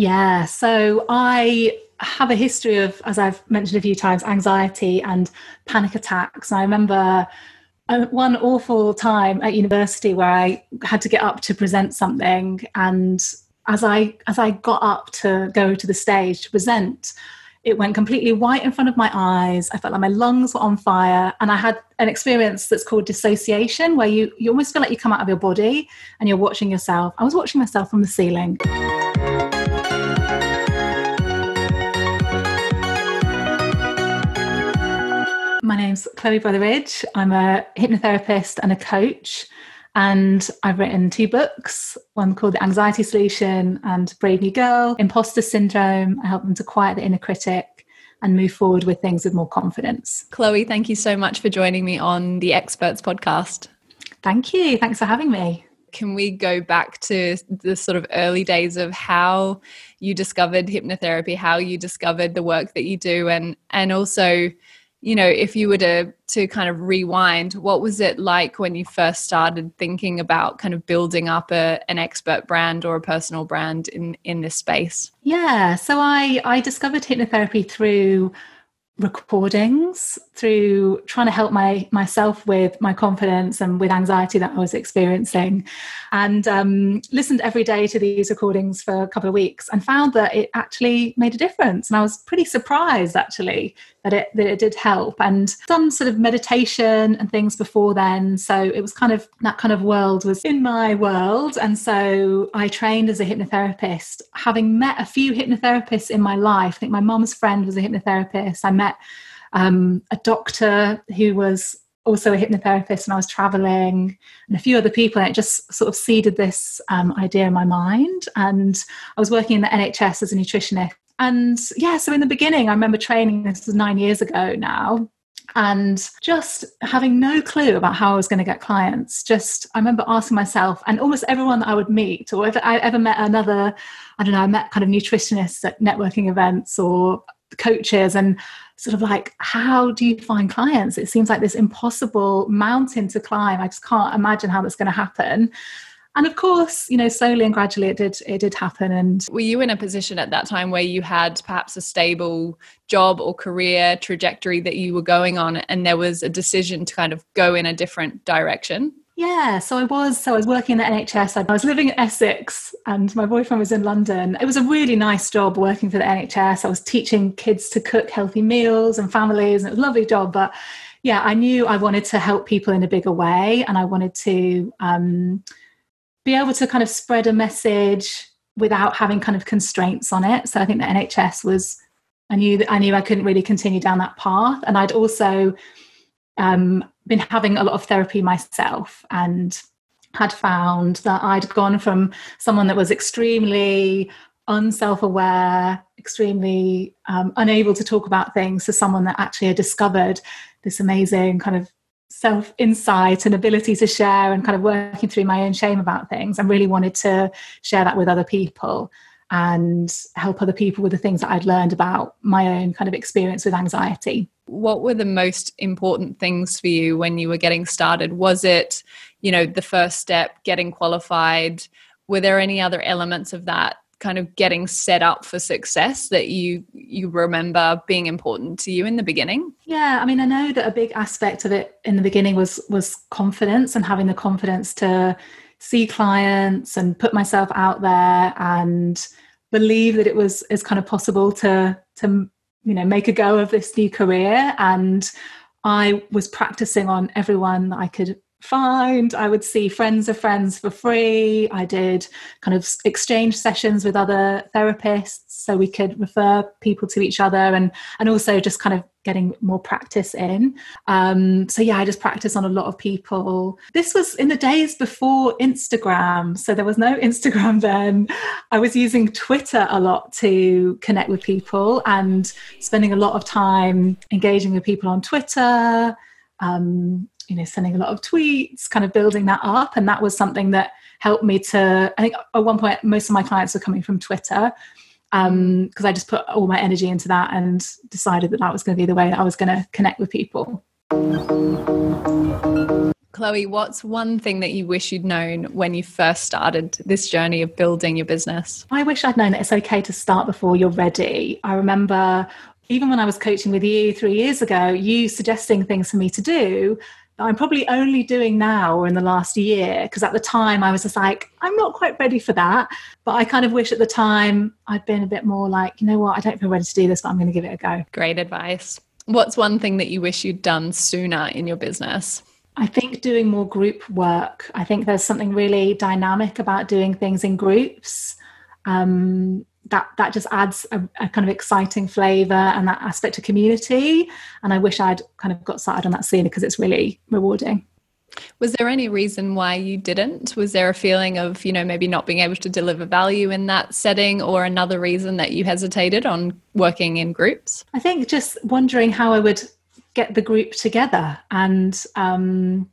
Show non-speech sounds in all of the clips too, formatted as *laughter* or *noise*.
Yeah, so I have a history of, as I've mentioned a few times, anxiety and panic attacks. I remember uh, one awful time at university where I had to get up to present something, and as I as I got up to go to the stage to present, it went completely white in front of my eyes. I felt like my lungs were on fire, and I had an experience that's called dissociation, where you you almost feel like you come out of your body and you're watching yourself. I was watching myself from the ceiling. My name's Chloe Brotheridge. I'm a hypnotherapist and a coach. And I've written two books one called The Anxiety Solution and Brave New Girl, Imposter Syndrome. I help them to quiet the inner critic and move forward with things with more confidence. Chloe, thank you so much for joining me on the Experts podcast. Thank you. Thanks for having me. Can we go back to the sort of early days of how you discovered hypnotherapy, how you discovered the work that you do, and and also you know if you were to to kind of rewind what was it like when you first started thinking about kind of building up a, an expert brand or a personal brand in in this space? Yeah so i i discovered hypnotherapy through recordings through trying to help my myself with my confidence and with anxiety that I was experiencing. And um, listened every day to these recordings for a couple of weeks and found that it actually made a difference. And I was pretty surprised actually that it that it did help and done sort of meditation and things before then. So it was kind of that kind of world was in my world. And so I trained as a hypnotherapist. Having met a few hypnotherapists in my life I think my mom's friend was a hypnotherapist. I met met um, a doctor who was also a hypnotherapist and I was traveling and a few other people and it just sort of seeded this um, idea in my mind. And I was working in the NHS as a nutritionist and yeah so in the beginning I remember training this was nine years ago now and just having no clue about how I was going to get clients. Just, I remember asking myself, and almost everyone that I would meet, or if I ever met another, I don't know, I met kind of nutritionists at networking events or coaches, and sort of like, how do you find clients? It seems like this impossible mountain to climb. I just can't imagine how that's going to happen. And of course, you know, slowly and gradually it did it did happen. And were you in a position at that time where you had perhaps a stable job or career trajectory that you were going on and there was a decision to kind of go in a different direction? Yeah, so I was. So I was working at the NHS. I was living in Essex, and my boyfriend was in London. It was a really nice job working for the NHS. I was teaching kids to cook healthy meals and families, and it was a lovely job. But yeah, I knew I wanted to help people in a bigger way, and I wanted to um, be able to kind of spread a message without having kind of constraints on it. So I think the NHS was. I knew that I knew I couldn't really continue down that path, and I'd also um, been having a lot of therapy myself and had found that I'd gone from someone that was extremely unself aware, extremely um, unable to talk about things, to someone that actually had discovered this amazing kind of self insight and ability to share and kind of working through my own shame about things and really wanted to share that with other people and help other people with the things that I'd learned about my own kind of experience with anxiety. What were the most important things for you when you were getting started? Was it, you know, the first step, getting qualified? Were there any other elements of that kind of getting set up for success that you you remember being important to you in the beginning? Yeah i mean i know that a big aspect of it in the beginning was was confidence and having the confidence to see clients and put myself out there and believe that it was as kind of possible to to you know make a go of this new career. And i was practicing on everyone that i could find i would see friends of friends for free. I did kind of exchange sessions with other therapists so we could refer people to each other and and also just kind of getting more practice in. Um, so yeah i just practice on a lot of people. This was in the days before instagram so there was no *laughs* instagram then. I was using twitter a lot to connect with people and spending a lot of time engaging with people on twitter um, you know sending a lot of tweets kind of building that up and that was something that helped me to i think at one point most of my clients were coming from twitter because um, I just put all my energy into that and decided that that was going to be the way that I was going to connect with people. Chloe, what's one thing that you wish you'd known when you first started this journey of building your business? I wish I'd known that it's okay to start before you're ready. I remember even when I was coaching with you three years ago, you suggesting things for me to do I'm probably only doing now or in the last year. Because at the time I was just like, I'm not quite ready for that. But I kind of wish at the time I'd been a bit more like, you know what, I don't feel ready to do this, but I'm going to give it a go. Great advice. What's one thing that you wish you'd done sooner in your business? I think doing more group work. I think there's something really dynamic about doing things in groups. Um, that that just adds a, a, kind of exciting flavor and that aspect of community. And i wish i'd kind of got started on that sooner because it's really rewarding. Was there any reason why you didn't? Was there a feeling of you know maybe not being able to deliver value in that setting or another reason that you hesitated on working in groups? I think just wondering how i would get the group together and um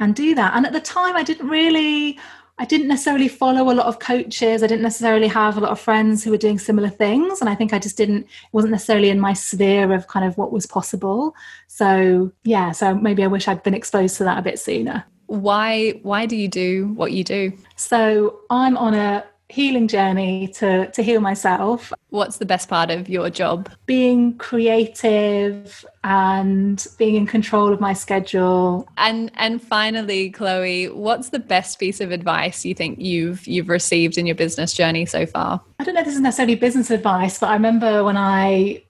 and do that. And at the time i didn't really I didn't necessarily follow a lot of coaches. I didn't necessarily have a lot of friends who were doing similar things. And I think I just didn't, it wasn't necessarily in my sphere of kind of what was possible. So, yeah, so maybe I wish I'd been exposed to that a bit sooner. Why, why do you do what you do? So, I'm on a healing journey to to heal myself. What's the best part of your job? Being creative and being in control of my schedule. And and finally chloe what's the best piece of advice you think you've you've received in your business journey so far? I don't know if this is necessarily business advice but i remember when i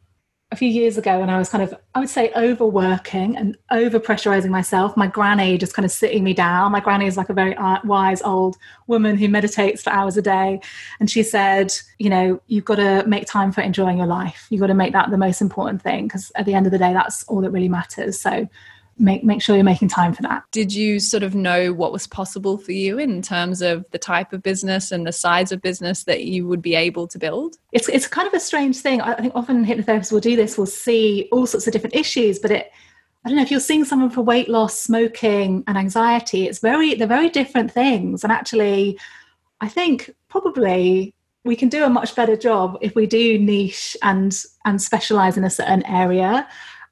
a few years ago when I was kind of, I would say, overworking and over pressurizing myself. My granny just kind of sitting me down. My granny is like a very wise old woman who meditates for hours a day. And she said, you know, you've got to make time for enjoying your life. You've got to make that the most important thing because at the end of the day, that's all that really matters. So make make sure you're making time for that. Did you sort of know what was possible for you in terms of the type of business and the size of business that you would be able to build? It's it's kind of a strange thing. I think often hypnotherapists will do this. We'll see all sorts of different issues, but it. I don't know if you're seeing someone for weight loss, smoking, and anxiety. It's very they're very different things, and actually, I think probably we can do a much better job if we do niche and and specialize in a certain area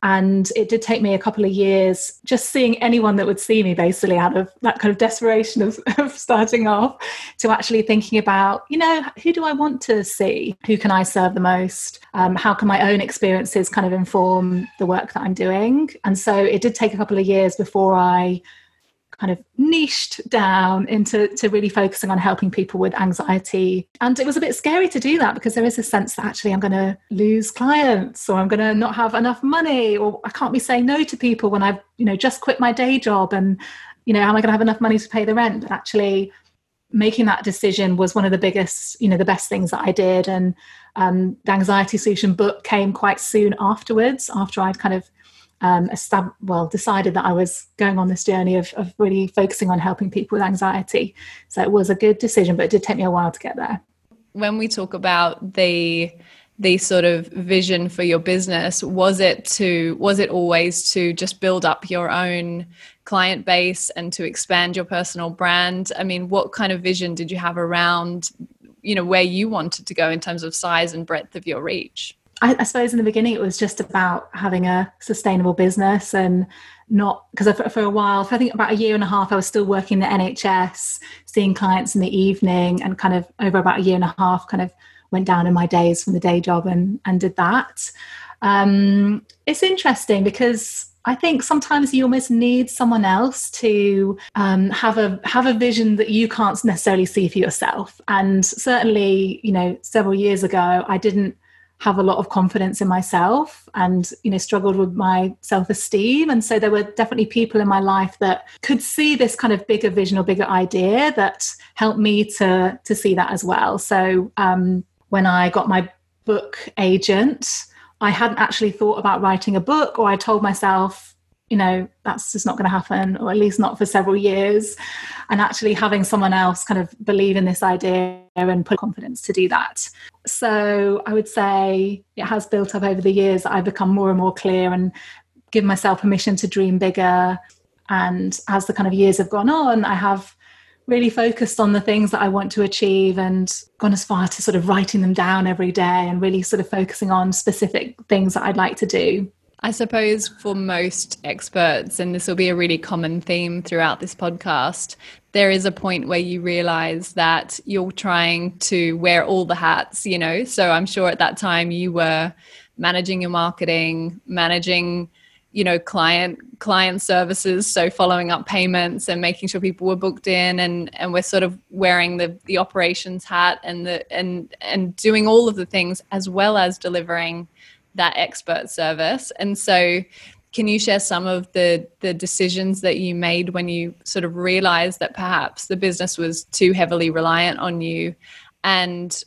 and it did take me a couple of years just seeing anyone that would see me basically out of that kind of desperation of, *laughs* of starting off to actually thinking about, you know, who do I want to see? Who can I serve the most? Um, how can my own experiences kind of inform the work that I'm doing? And so it did take a couple of years before I kind of niched down into to really focusing on helping people with anxiety. And it was a bit scary to do that because there is a sense that actually i'm going to lose clients or i'm going to not have enough money or i can't be saying no to people when i've you know just quit my day job and you know am i going to have enough money to pay the rent? But actually making that decision was one of the biggest you know the best things that i did. And um, the anxiety solution book came quite soon afterwards after i'd kind of um, well decided that I was going on this journey of, of really focusing on helping people with anxiety. So it was a good decision, but it did take me a while to get there. When we talk about the the sort of vision for your business was it to was it always to just build up your own client base and to expand your personal brand i mean what kind of vision did you have around you know where you wanted to go in terms of size and breadth of your reach I, I, suppose in the beginning it was just about having a sustainable business and not because for, for a while, for I think about a year and a half, I was still working the NHS, seeing clients in the evening, and kind of over about a year and a half, kind of went down in my days from the day job and and did that. Um, it's interesting because I think sometimes you almost need someone else to um, have a have a vision that you can't necessarily see for yourself. And certainly, you know, several years ago, I didn't have a lot of confidence in myself and you know struggled with my self-esteem. And so there were definitely people in my life that could see this kind of bigger vision or bigger idea that helped me to to see that as well. So um, when i got my book agent i hadn't actually thought about writing a book or i told myself you know that's just not going to happen or at least not for several years. And actually having someone else kind of believe in this idea and put confidence to do that. So i would say it has built up over the years i've become more and more clear and give myself permission to dream bigger. And as the kind of years have gone on i have really focused on the things that i want to achieve and gone as far to sort of writing them down every day and really sort of focusing on specific things that i'd like to do I suppose for most experts, and this will be a really common theme throughout this podcast, there is a point where you realize that you're trying to wear all the hats, you know. So I'm sure at that time you were managing your marketing, managing you know client client services so following up payments and making sure people were booked in and and we're sort of wearing the the operations hat and the and and doing all of the things as well as delivering that expert service. And so can you share some of the the decisions that you made when you sort of realized that perhaps the business was too heavily reliant on you? And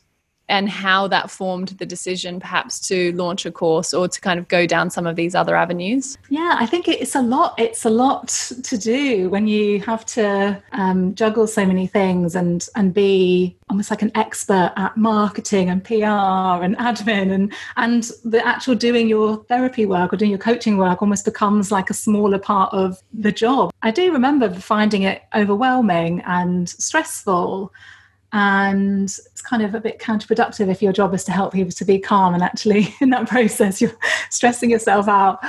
and how that formed the decision perhaps to launch a course or to kind of go down some of these other avenues? Yeah i think it's a lot it's a lot to do when you have to um, juggle so many things and and be almost like an expert at marketing and pr and admin and and the actual doing your therapy work or doing your coaching work almost becomes like a smaller part of the job. I do remember finding it overwhelming and stressful and it's kind of a bit counterproductive if your job is to help people to be calm and actually *laughs* in that process you're stressing yourself out.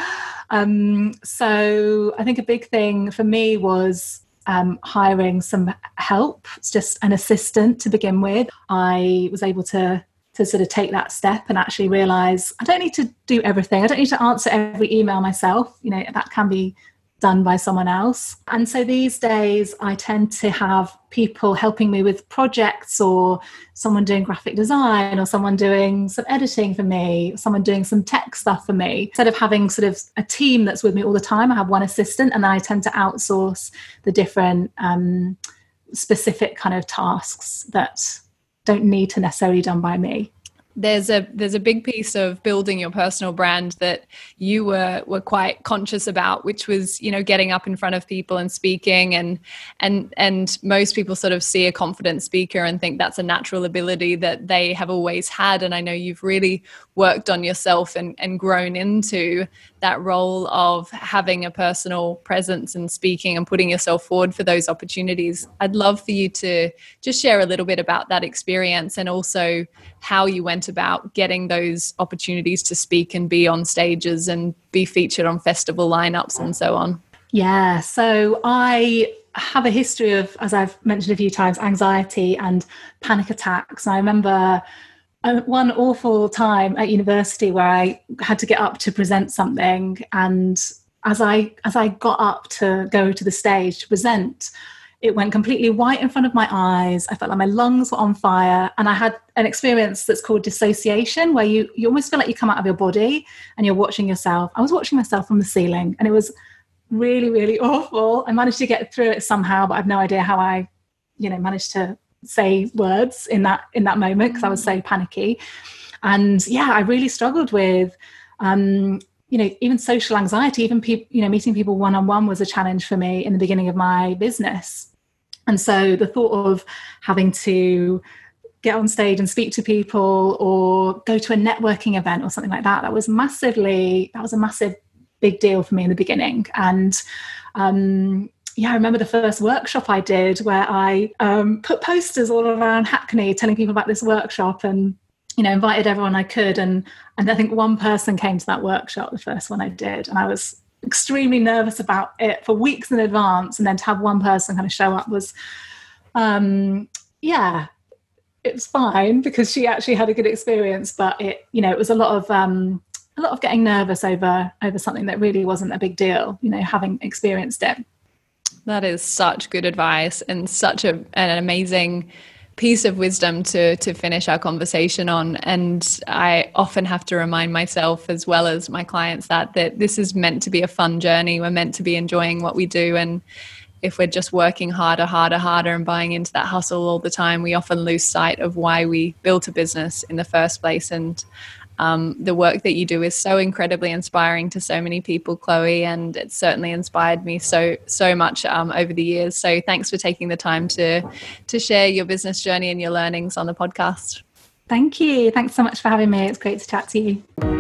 Um, so i think a big thing for me was um, hiring some help it's just an assistant to begin with. I was able to to sort of take that step and actually realize i don't need to do everything. I don't need to answer every email myself. You know that can be done by someone else. And so these days, I tend to have people helping me with projects or someone doing graphic design or someone doing some editing for me, someone doing some tech stuff for me. Instead of having sort of a team that's with me all the time, I have one assistant and then I tend to outsource the different um, specific kind of tasks that don't need to necessarily be done by me there's a there's a big piece of building your personal brand that you were were quite conscious about which was you know getting up in front of people and speaking. And and and most people sort of see a confident speaker and think that's a natural ability that they have always had. And I know you've really worked on yourself and and grown into that role of having a personal presence and speaking and putting yourself forward for those opportunities. I'd love for you to just share a little bit about that experience and also how you went about getting those opportunities to speak and be on stages and be featured on festival lineups and so on. Yeah, so I have a history of, as I've mentioned a few times, anxiety and panic attacks. I remember uh, one awful time at university where I had to get up to present something, and as I as I got up to go to the stage to present, it went completely white in front of my eyes. I felt like my lungs were on fire. And I had an experience that's called dissociation, where you, you almost feel like you come out of your body and you're watching yourself. I was watching myself from the ceiling and it was really, really *laughs* awful. I managed to get through it somehow, but I've no idea how I, you know, managed to say words in that in that moment because I was so panicky. And yeah, I really struggled with um, you know even social anxiety even people you know meeting people one on one was a challenge for me in the beginning of my business and so the thought of having to get on stage and speak to people or go to a networking event or something like that, that was massively, that was a massive big deal for me in the beginning. And um, yeah, I remember the first workshop I did where I um, put posters all around Hackney telling people about this workshop and you know invited everyone I could and and I think one person came to that workshop the first one I did and I was extremely nervous about it for weeks in advance and then to have one person kind of show up was um yeah it was fine because she actually had a good experience but it you know it was a lot of um a lot of getting nervous over over something that really wasn't a big deal you know having experienced it. That is such good advice and such a, an amazing piece of wisdom to to finish our conversation on. And i often have to remind myself as well as my clients that that this is meant to be a fun journey. We're meant to be enjoying what we do. And if we're just working harder harder harder and buying into that hustle all the time we often lose sight of why we built a business in the first place. And um, the work that you do is so incredibly inspiring to so many people, Chloe, and it's certainly inspired me so so much um, over the years. So thanks for taking the time to to share your business journey and your learnings on the podcast. Thank you. Thanks so much for having me. It's great to chat to you.